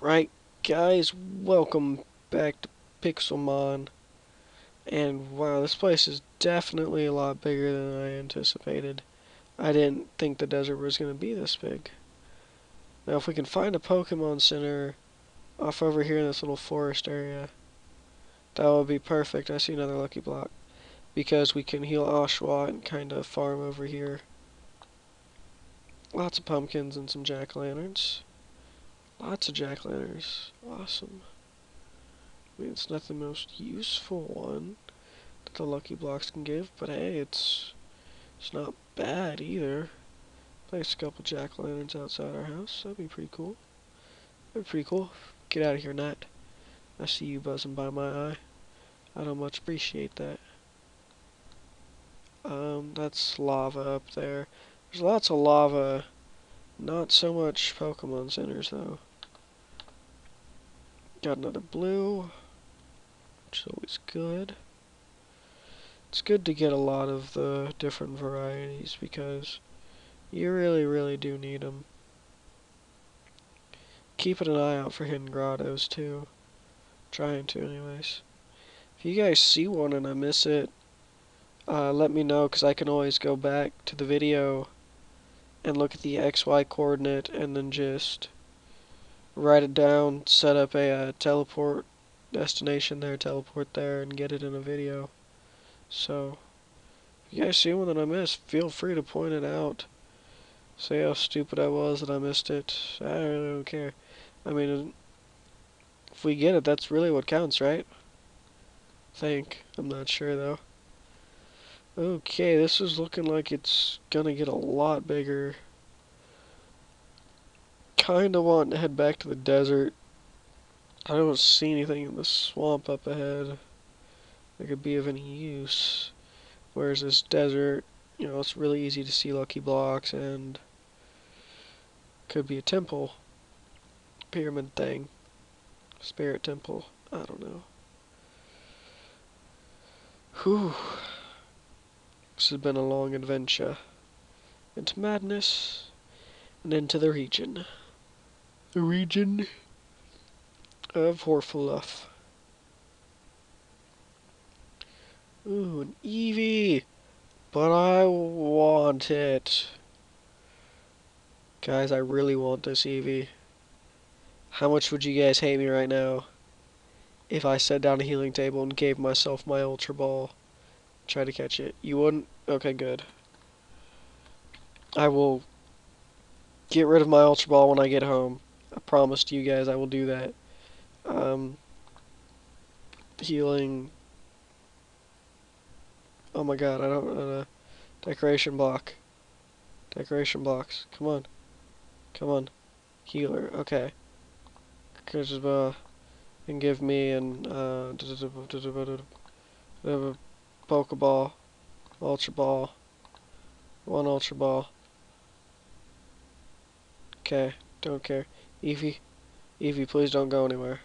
Right, guys, welcome back to Pixelmon. And wow, this place is definitely a lot bigger than I anticipated. I didn't think the desert was going to be this big. Now, if we can find a Pokemon Center off over here in this little forest area, that would be perfect. I see another Lucky Block. Because we can heal Oshawott and kind of farm over here. Lots of pumpkins and some jack-o'-lanterns. Lots of jack-lanterns. Awesome. I mean, it's not the most useful one that the Lucky Blocks can give, but hey, it's it's not bad either. Place a couple jack-lanterns outside our house. That'd be pretty cool. That'd be pretty cool. Get out of here, Nat. I see you buzzing by my eye. I don't much appreciate that. Um, that's lava up there. There's lots of lava. Not so much Pokemon centers, though. Got another blue, which is always good. It's good to get a lot of the different varieties because you really, really do need them. Keeping an eye out for hidden grottos, too. Trying to, anyways. If you guys see one and I miss it, uh, let me know because I can always go back to the video and look at the XY coordinate and then just write it down, set up a uh, teleport destination there, teleport there, and get it in a video. So, if you guys see one that I missed, feel free to point it out. Say how stupid I was that I missed it. I really don't care. I mean, if we get it, that's really what counts, right? think. I'm not sure, though. Okay, this is looking like it's gonna get a lot bigger. Kinda want to head back to the desert. I don't see anything in the swamp up ahead that could be of any use. Whereas this desert, you know, it's really easy to see lucky blocks and could be a temple. Pyramid thing. Spirit temple. I don't know. Whew. This has been a long adventure. Into madness and into the region. The region of Horfuluff. Ooh, an Eevee! But I want it. Guys, I really want this Eevee. How much would you guys hate me right now if I set down a healing table and gave myself my Ultra Ball? Try to catch it. You wouldn't? Okay, good. I will get rid of my Ultra Ball when I get home. I promised you guys I will do that. Um, healing. Oh my god, I don't. Uh, decoration block. Decoration blocks. Come on. Come on. Healer. Okay. Kajaba and give me an uh, Pokeball, Ultra Ball, one Ultra Ball. Okay, don't care. Eevee, Eevee, please don't go anywhere.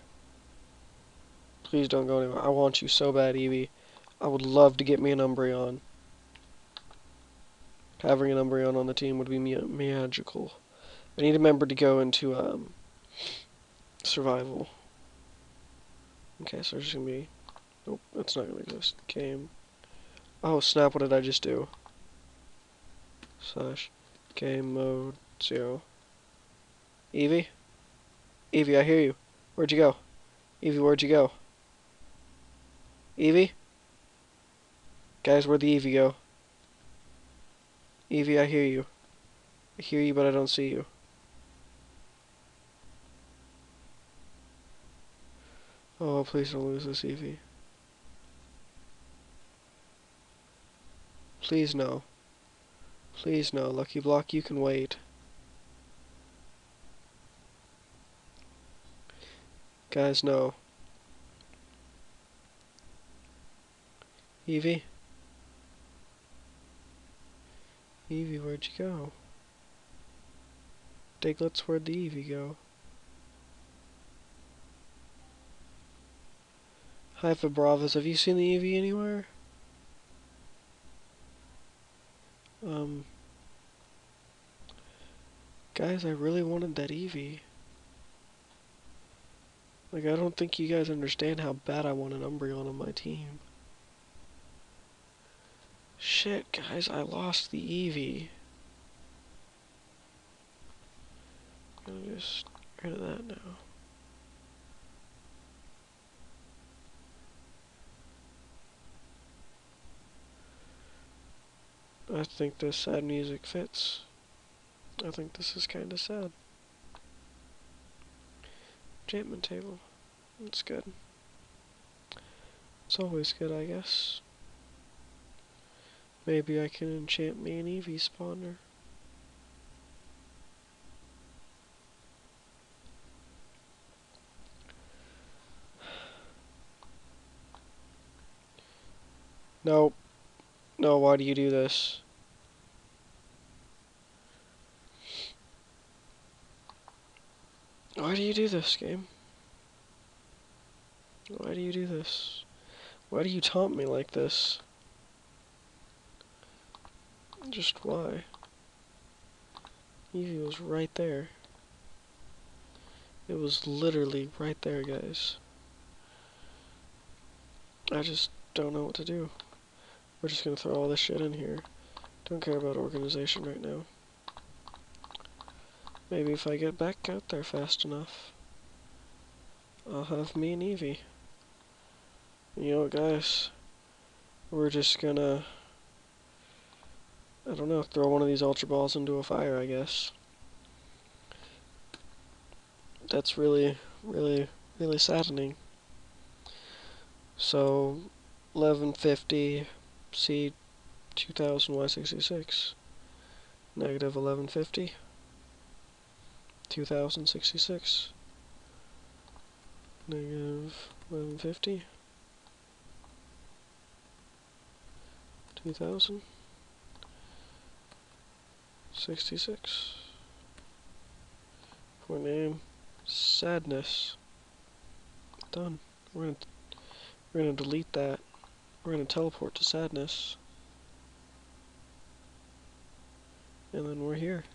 Please don't go anywhere. I want you so bad, Eevee. I would love to get me an Umbreon. Having an Umbreon on the team would be magical. I need a member to go into um, survival. Okay, so there's gonna be. Nope, that's not gonna exist. Game. Oh snap! What did I just do? Slash game mode zero. Eevee, Eevee, I hear you. Where'd you go? Eevee, where'd you go? Eevee? Guys, where'd the Eevee go? Eevee, I hear you. I hear you, but I don't see you. Oh, please don't lose this Eevee. Please no. Please no. Lucky Block, you can wait. Guys, no. Evie? Eevee, where'd you go? Diglett's where'd the Eevee go? Hi, Bravas. Have you seen the Eevee anywhere? Um, guys, I really wanted that Eevee. Like, I don't think you guys understand how bad I want an Umbreon on my team. Shit, guys, I lost the Eevee. I'm gonna just get rid of that now. I think this sad music fits. I think this is kinda sad. Enchantment table. It's good. It's always good, I guess. Maybe I can enchant me an Eevee spawner. No. No, why do you do this? Why do you do this, game? Why do you do this? Why do you taunt me like this? Just why? Eevee was right there. It was literally right there, guys. I just don't know what to do. We're just gonna throw all this shit in here. Don't care about organization right now. Maybe if I get back out there fast enough, I'll have me and Eevee. You know guys? We're just gonna, I don't know, throw one of these Ultra Balls into a fire, I guess. That's really, really, really saddening. So, 1150 C 2000 Y66. Negative 1150. 2066. Negative 1150. 2000. 66. Point name. Sadness. Done. We're gonna we're gonna delete that. We're to teleport to sadness. And then we're here.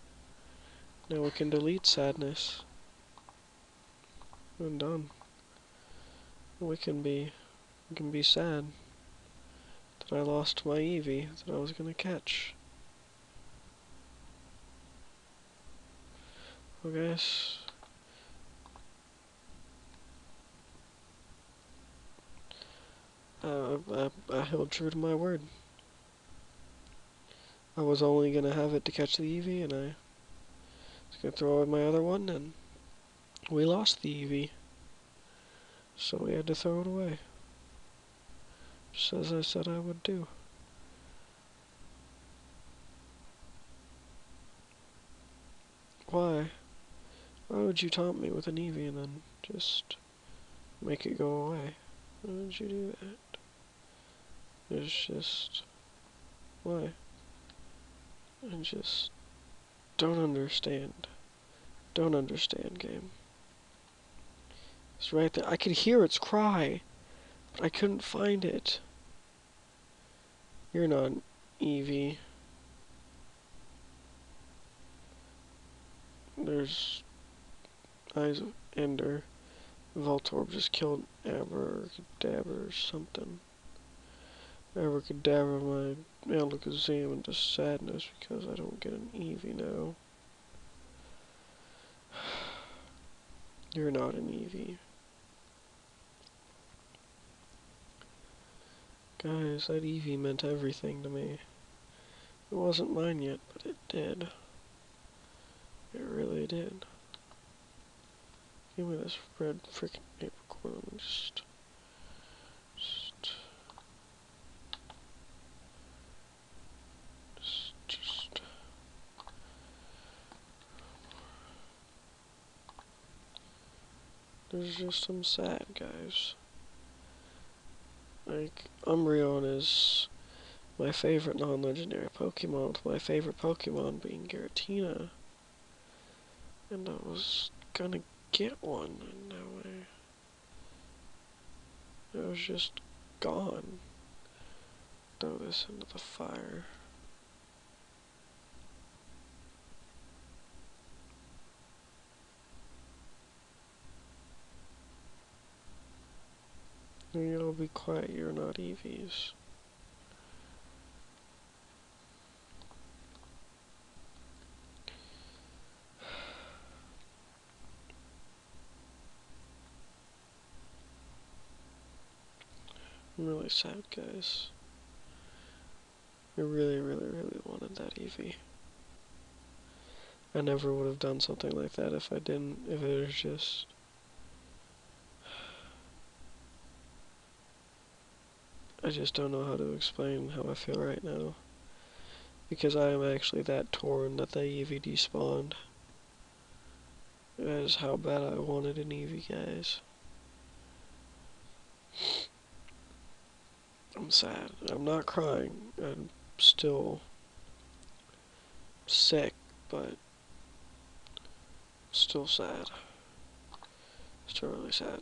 Now we can delete sadness. And done. We can be we can be sad that I lost my Eevee that I was gonna catch. Well guys, uh, I, I held true to my word. I was only to have it to catch the Eevee, and I going to throw away my other one, and we lost the Eevee. So we had to throw it away. Just as I said I would do. Why? Why would you taunt me with an Eevee and then just make it go away? Why would you do that? It's just... Why? And just don't understand. Don't understand, game. It's right there. I could hear its cry, but I couldn't find it. You're not Eevee. There's Eyes of Ender. Voltorb just killed or or something. Abracadabra my Alakazam into sadness because I don't get an Eevee now. You're not an Eevee. Guys, that Eevee meant everything to me. It wasn't mine yet, but it did. It really did. Give me this red freaking apricorn. Just There's just some sad guys. Like, Umbreon is my favorite non-legendary Pokemon, with my favorite Pokemon being Giratina. And I was gonna get one, and now I... It was just gone. Throw this into the fire. Be quiet, you're not EVs. I'm really sad, guys. I really, really, really wanted that Eevee. I never would have done something like that if I didn't, if it was just... I just don't know how to explain how I feel right now. Because I am actually that torn that the Eevee despawned. That is how bad I wanted an Eevee, guys. I'm sad. I'm not crying. I'm still sick, but still sad. Still really sad.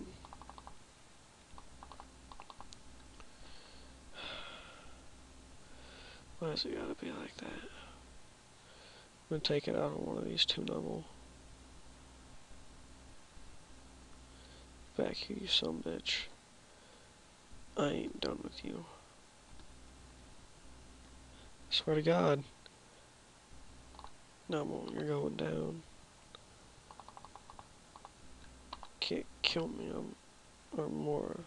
Why does it gotta be like that? I'm gonna take it out on one of these two Numel. Back here, you some bitch. I ain't done with you. Swear to God. No, you're going down. Can't kill me, I'm, or more.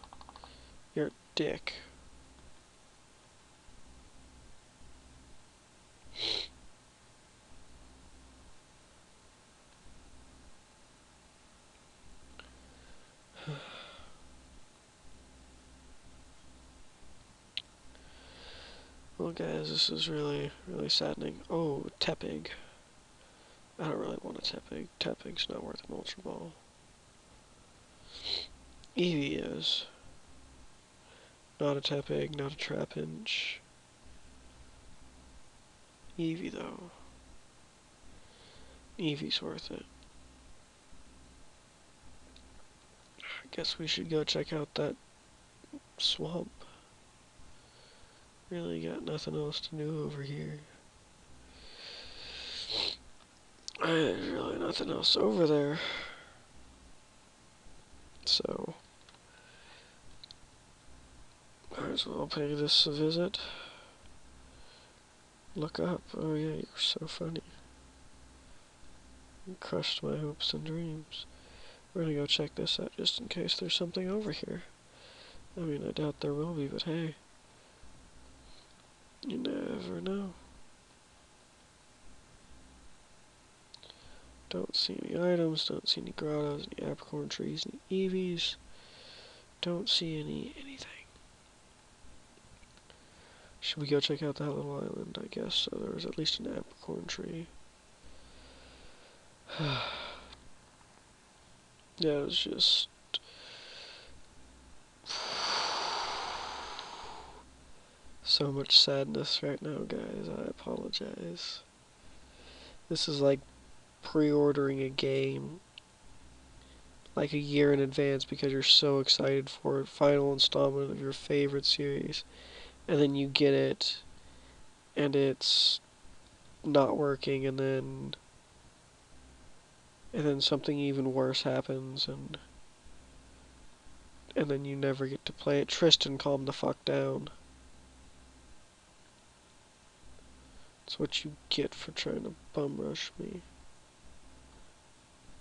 You're a dick. Well guys, this is really, really saddening. Oh, Tepig. I don't really want a Tepig. Tepig's not worth an Ultra Ball. Eevee is. Not a Tepig, not a Trapinch. Eevee though. Eevee's worth it. I guess we should go check out that swamp. Really got nothing else to do over here. There's really nothing else over there. So, might as well pay this a visit. Look up. Oh yeah, you're so funny. You crushed my hopes and dreams. We're gonna go check this out just in case there's something over here. I mean, I doubt there will be, but hey. You never know. Don't see any items, don't see any grottos, any apricorn trees, any Eevees. Don't see any anything. Should we go check out that little island? I guess so. There was at least an apricorn tree. yeah, it was just so much sadness right now, guys. I apologize. This is like pre-ordering a game like a year in advance because you're so excited for it. Final installment of your favorite series. And then you get it and it's not working and then and then something even worse happens and and then you never get to play it. Tristan, calm the fuck down. That's what you get for trying to bum rush me.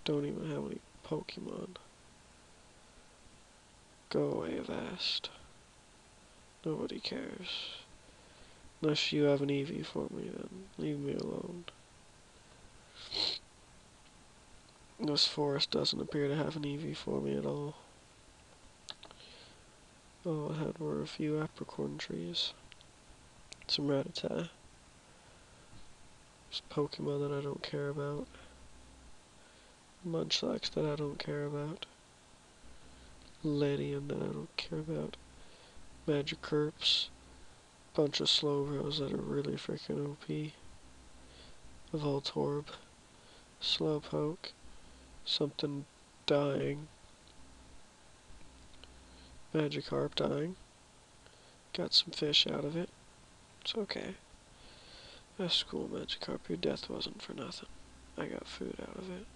Don't even have any Pokemon. Go away, Avast. Nobody cares. Unless you have an Eevee for me, then leave me alone. This forest doesn't appear to have an Eevee for me at all. All I had were a few apricorn trees. Some Rattata. Pokemon that I don't care about. Munchlax that I don't care about. Ledian that I don't care about. Magikarps. Bunch of Slowbros that are really freaking OP. Voltorb. Slowpoke. Something dying. Magikarp dying. Got some fish out of it. It's okay. That's cool, Magikarp. Your death wasn't for nothing. I got food out of it.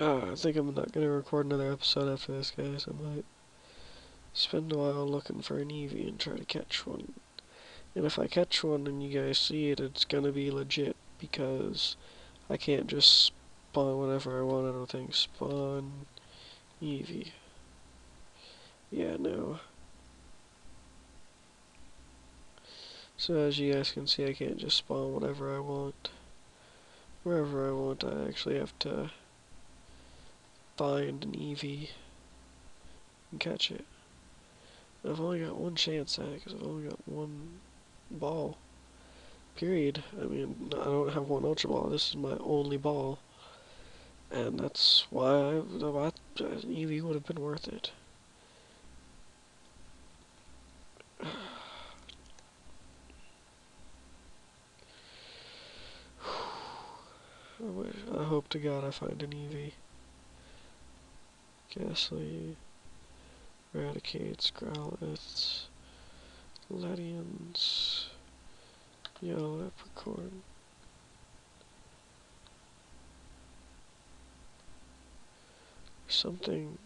Uh, I think I'm not gonna record another episode after this, guys. I might spend a while looking for an Eevee and try to catch one. And if I catch one and you guys see it, it's gonna be legit because I can't just spawn whenever I want. I don't think spawn Eevee. Yeah, no. So as you guys can see, I can't just spawn whatever I want. Wherever I want, I actually have to find an Eevee and catch it. I've only got one chance at it because I've only got one ball. Period. I mean, I don't have one Ultra Ball. This is my only ball. And that's why I, I, Eevee would have been worth it. I, I hope to God I find an Eevee. Gastly, Eradicates, Growlithes, Ledians, Yellow Apricorn. Something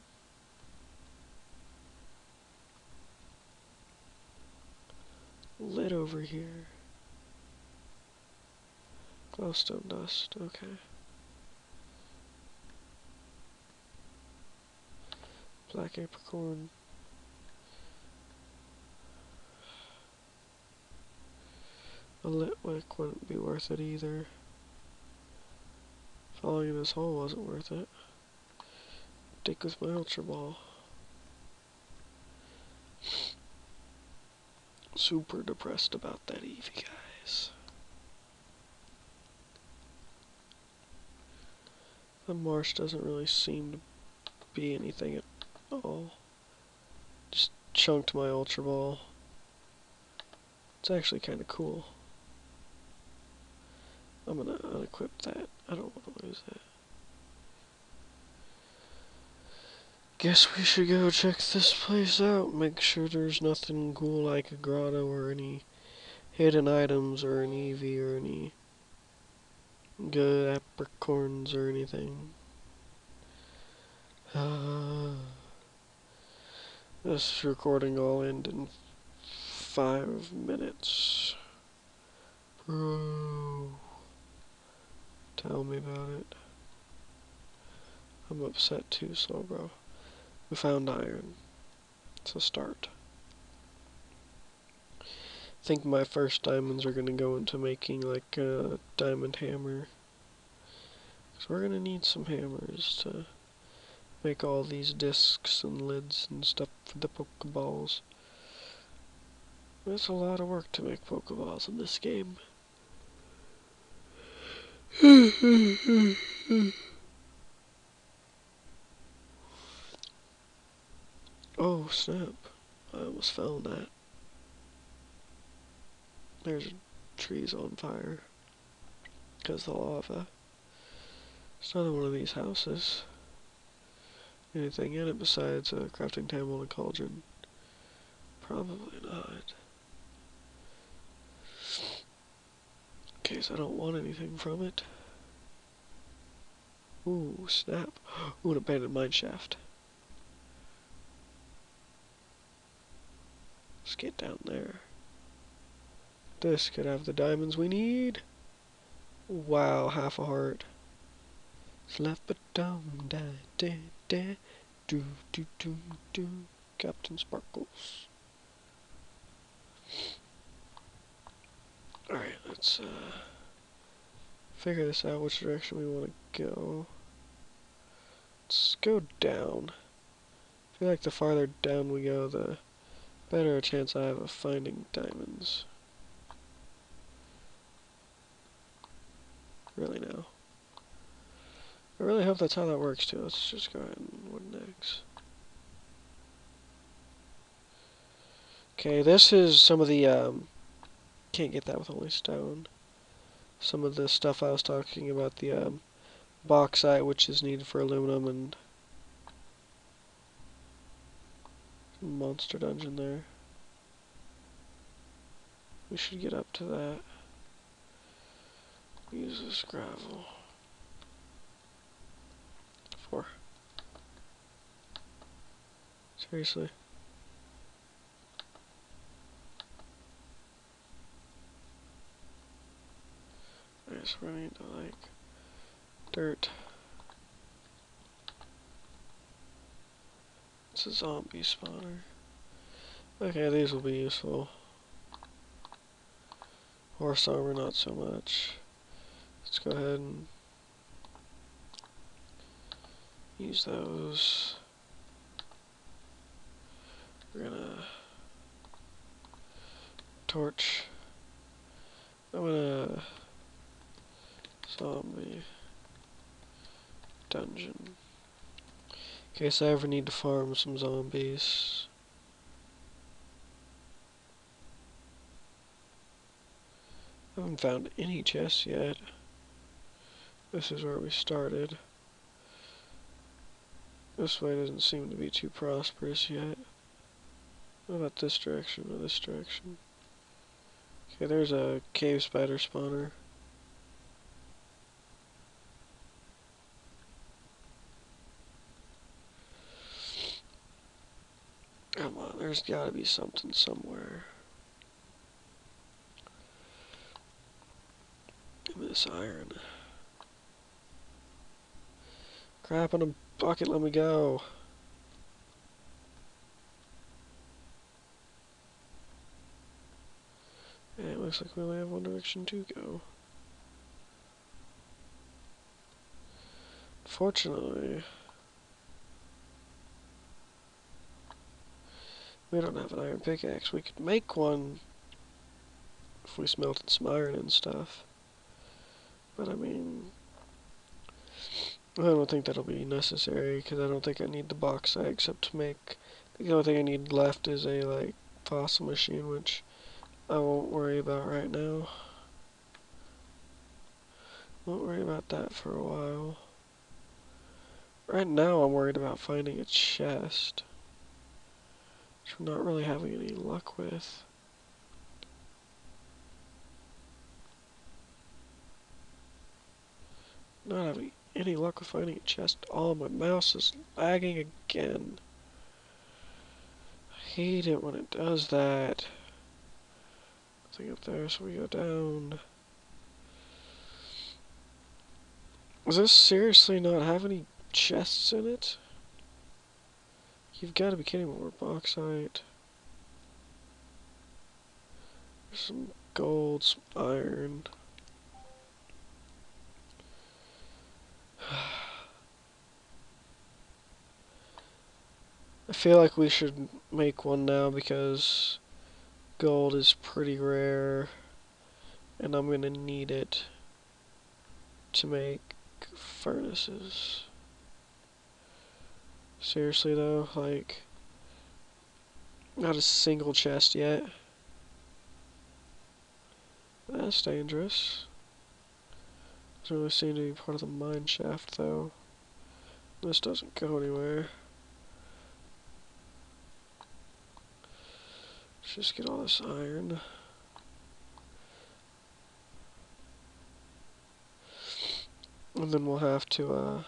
lit over here. Glowstone dust, okay. Black apricorn. A Litwick wouldn't be worth it either. Falling in this hole wasn't worth it. Dig with my Ultra Ball. Super depressed about that Eevee, guys. The marsh doesn't really seem to be anything all. Just chunked my Ultra Ball. It's actually kind of cool. I'm gonna unequip that. I don't want to lose that. Guess we should go check this place out. Make sure there's nothing cool like a grotto or any hidden items or an Eevee or any good apricorns or anything. Uh, this recording will end in five minutes. Bro. Tell me about it. I'm upset too, Slowbro. We found iron. It's a start. I think my first diamonds are to go into making like a diamond hammer. Because we're to need some hammers to make all these discs and lids and stuff for the Pokeballs. It's a lot of work to make Pokeballs in this game. oh snap, I almost fell that. There's trees on fire. Because the lava. It's another one of these houses. Anything in it besides a crafting table and a cauldron? Probably not. In case I don't want anything from it. Ooh, snap. Ooh, an abandoned mine shaft. Let's get down there. This could have the diamonds we need. Wow, half a heart. Slap but down, da da da, do do do do. Captain Sparkles. Alright, let's uh, figure this out, which direction we want to go. Let's go down. I feel like the farther down we go, the better a chance I have of finding diamonds. really now. I really hope that's how that works too. Let's just go ahead and wood next. Okay, this is some of the, um, can't get that with only stone. Some of the stuff I was talking about, the, um, bauxite, which is needed for aluminum, and monster dungeon there. We should get up to that. Use this gravel. Seriously. I just we need to like dirt. It's a zombie spawner. Okay, these will be useful. Horse armor, not so much. Let's go ahead and use those. We're gonna torch. I'm gonna zombie dungeon. In case I ever need to farm some zombies. I haven't found any chests yet. This is where we started. This way doesn't seem to be too prosperous yet. What about this direction or this direction? Okay, there's a cave spider spawner. Come on, there's gotta be something somewhere. Give me this iron. Crap in a bucket, let me go. And it looks like we only have one direction to go. Fortunately, we don't have an iron pickaxe. We could make one if we smelted some iron and stuff. But I mean, I don't think that'll be necessary because I don't think I need the bauxite except to make. the only thing I need left is a like fossil machine, which I won't worry about right now. Won't worry about that for a while. Right now I'm worried about finding a chest. Which I'm not really having any luck with. Not having any luck with finding a chest. Oh, my mouse is lagging again. I hate it when it does that. Nothing up there, so we go down. Does this seriously not have any chests in it? You've got to be kidding me. More bauxite. Some gold, some iron. I feel like we should make one now because gold is pretty rare and I'm gonna need it to make furnaces. Seriously though, like not a single chest yet. That's dangerous. Doesn't really seem to be part of the mine shaft though. This doesn't go anywhere. Let's just get all this iron. And then we'll have to, uh,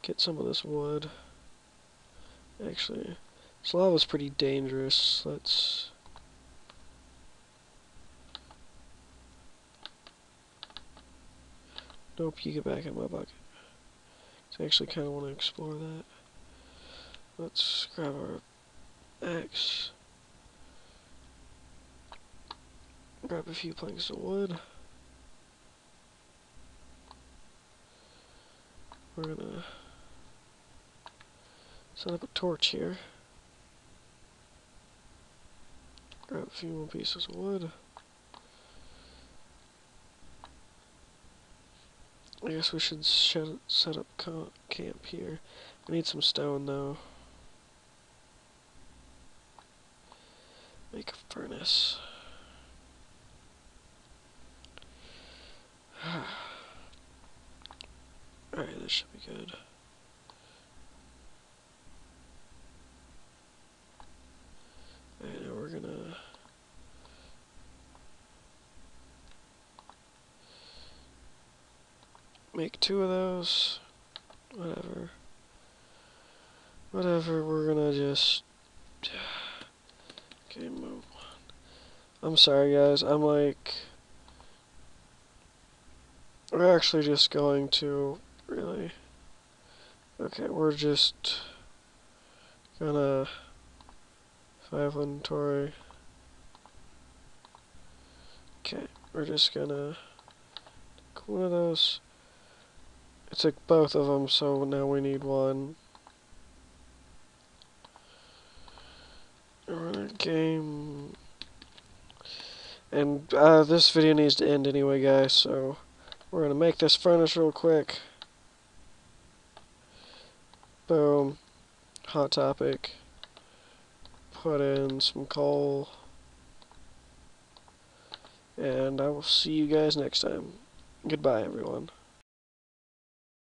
get some of this wood. Actually, this lava's pretty dangerous. Let's Nope, you get back in my bucket. I actually kind of want to explore that. Let's grab our axe. Grab a few planks of wood. We're gonna set up a torch here. Grab a few more pieces of wood. I guess we should set up camp here. I need some stone though. Make a furnace. Alright, this should be good. Alright, now we're gonna make two of those. whatever. Whatever, we're gonna just... Okay, move on. I'm sorry guys, I'm like... We're actually just going to, really... Okay, we're just gonna... Five inventory. Okay, we're just gonna... One of those... It took both of them, so now we need one. Game. And uh, this video needs to end anyway, guys, so we're going to make this furnace real quick. Boom. Hot topic. Put in some coal. And I will see you guys next time. Goodbye, everyone.